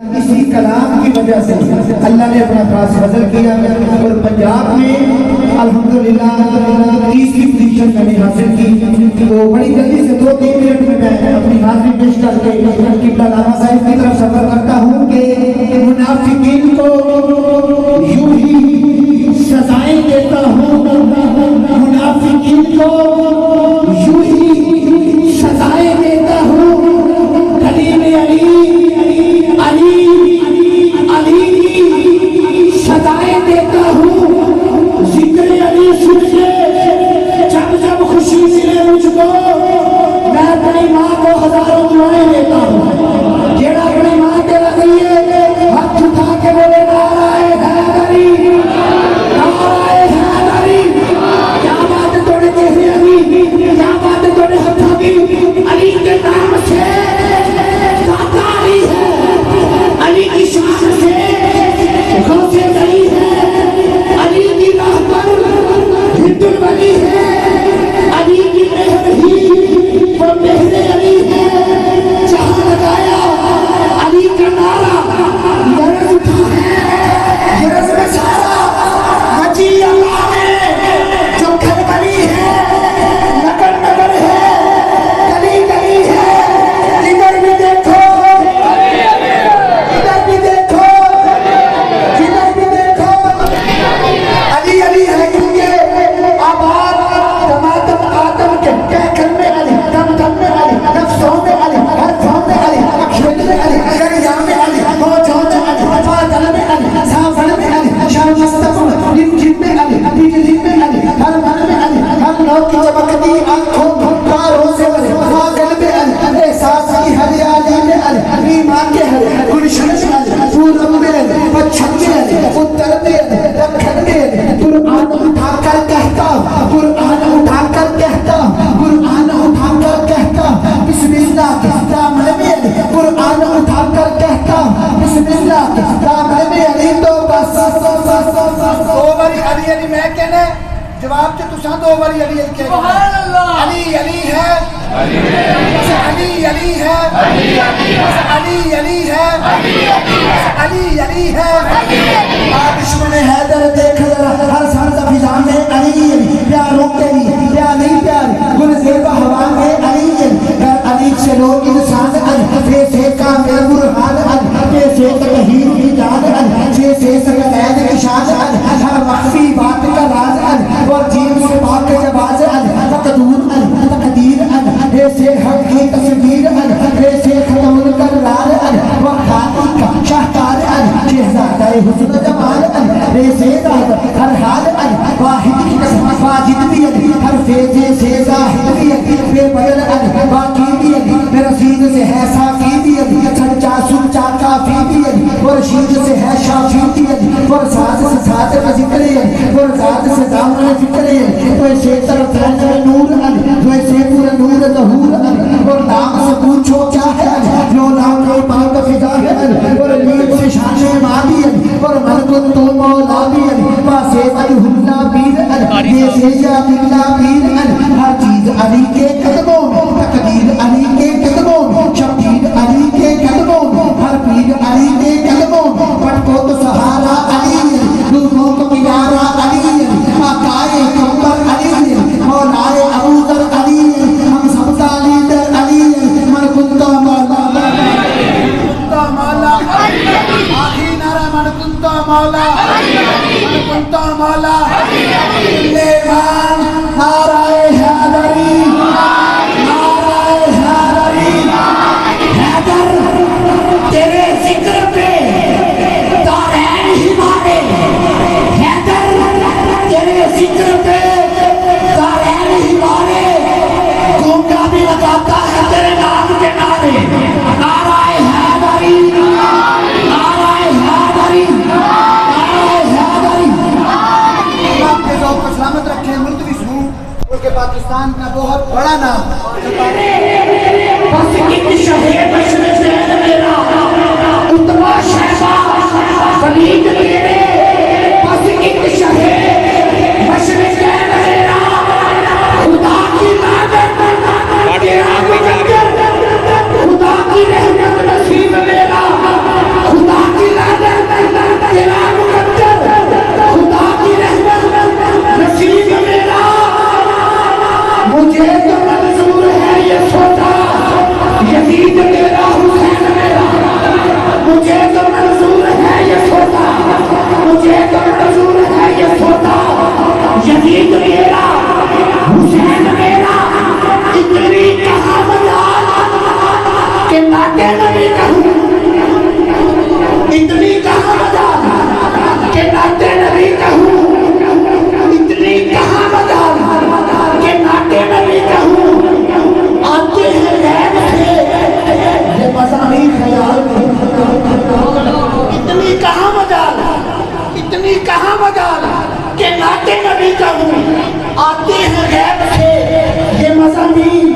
اسی کلام کی وجہ سے اللہ نے اپنا خاص فضل کیا اور پنجاب میں الحمدللہ تیسری پوزیشن میں نے حاصل کی۔ تو بڑی جلدی سے دو تین منٹ میں اپنی حاضری پیش کر کے قبلہ نامہ صاحب کی طرف سفر 星星 نے جواب چ تساں دو واری علی علی کہہ سبحان اللہ۔ علی علی ہے۔ علی علی علی ہے۔ علی علی علی ہے۔ علی علی ہے۔ آپ حیدر دیکھ ذرا ہر سان کا فضان ہے۔ علی علی۔ پیار روکتے نہیں پیار نہیں پیار۔ گل زیبا ہوا ہے۔ علی علی۔ گھر علی سے لوگ انسان علی سے سے کا میرا حال علی سے سے تقہیر کی جان علی سے سے رشید سے ہے سافیدیت چھنچا سنچا کافیدیت وہ رشید سے ہے شافیدیت وہ ساز سے ساتھ کا ذکر ہے وہ ذات سے دامن فکر ہے وہ شیطر فین نور ان وہ پورا نور نہور ان وہ نام سے پوچھو کیا ہے جو نام کے پاؤں کا فضا ہے اور لیب سے شان مادی ہے اور ملک تو مولا بھی ہے واسے الہنا پیر ان یہ سے جا بلا پیر ان ہر چیز علی کے Levan بڑا نام مجھے تو منظور ہے یہ چھوٹا مجھے تو منظور نبی کا ہوں۔ آتے ہیں غیب سے یہ مضامین